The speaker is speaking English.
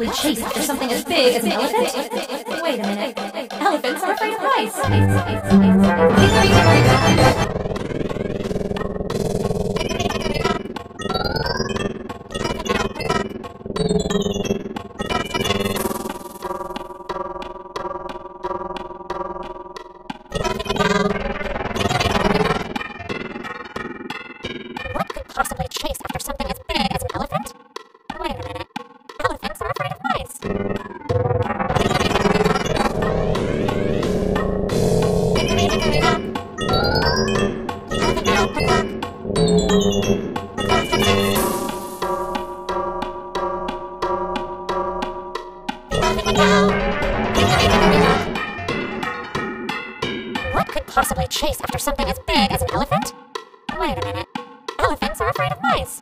chase after something as big as an elephant? Wait a minute. Elephants are afraid of mice. Possibly chase after something What could possibly chase after something as big as an elephant? Wait a minute. Elephants are afraid of mice.